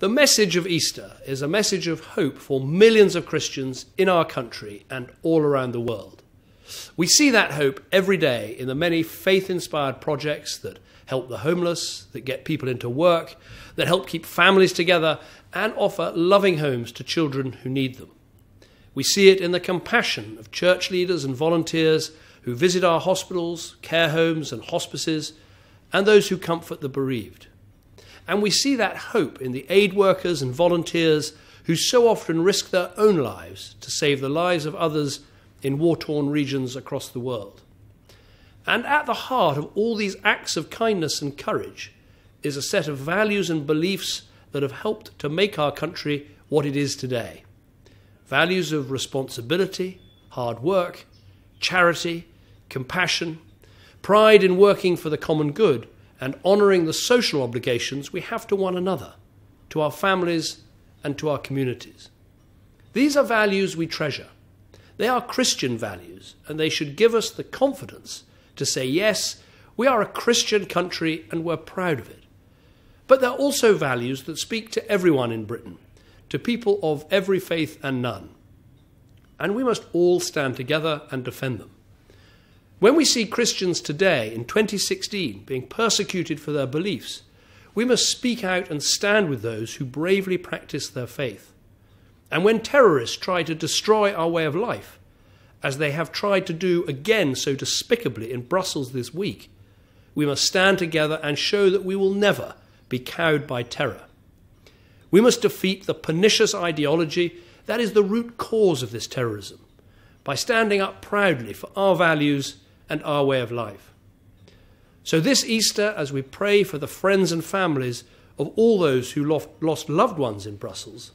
The message of Easter is a message of hope for millions of Christians in our country and all around the world. We see that hope every day in the many faith inspired projects that help the homeless, that get people into work, that help keep families together, and offer loving homes to children who need them. We see it in the compassion of church leaders and volunteers who visit our hospitals, care homes, and hospices, and those who comfort the bereaved. And we see that hope in the aid workers and volunteers who so often risk their own lives to save the lives of others in war torn regions across the world. And at the heart of all these acts of kindness and courage is a set of values and beliefs that have helped to make our country what it is today. Values of responsibility, hard work, charity, compassion, pride in working for the common good, and honouring the social obligations we have to one another, to our families, and to our communities. These are values we treasure. They are Christian values, and they should give us the confidence to say, yes, we are a Christian country and we're proud of it. But they're also values that speak to everyone in Britain, to people of every faith and none. And we must all stand together and defend them. When we see Christians today, in 2016, being persecuted for their beliefs, we must speak out and stand with those who bravely practice their faith. And when terrorists try to destroy our way of life, as they have tried to do again so despicably in Brussels this week, we must stand together and show that we will never be cowed by terror. We must defeat the pernicious ideology that is the root cause of this terrorism by standing up proudly for our values and our way of life. So, this Easter, as we pray for the friends and families of all those who lost loved ones in Brussels,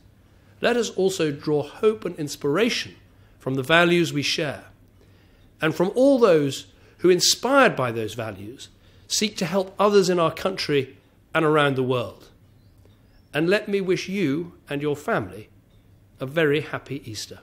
let us also draw hope and inspiration from the values we share, and from all those who, inspired by those values, seek to help others in our country and around the world. And let me wish you and your family a very happy Easter.